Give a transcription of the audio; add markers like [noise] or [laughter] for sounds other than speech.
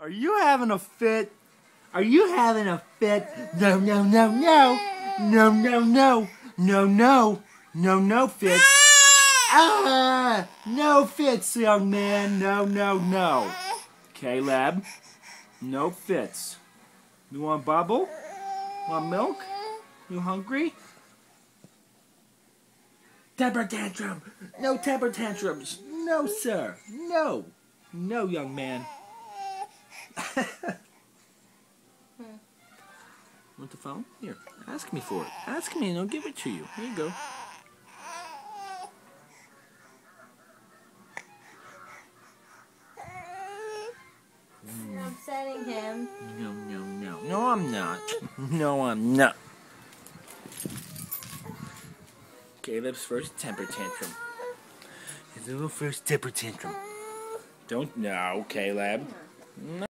Are you having a fit? Are you having a fit? No, no, no, no. No, no, no. No, no. No, no fit. Ah! No fits, young man. No, no, no. Caleb. No fits. You want bubble? Want milk? You hungry? Temper tantrum. No temper tantrums. No, sir. No. No, young man. [laughs] Want the phone? Here, ask me for it. Ask me and I'll give it to you. Here you go. You're upsetting him. No, no, no. No, I'm not. [laughs] No, I'm not. Caleb's first temper tantrum. His little first temper tantrum. Don't, no, Caleb. No.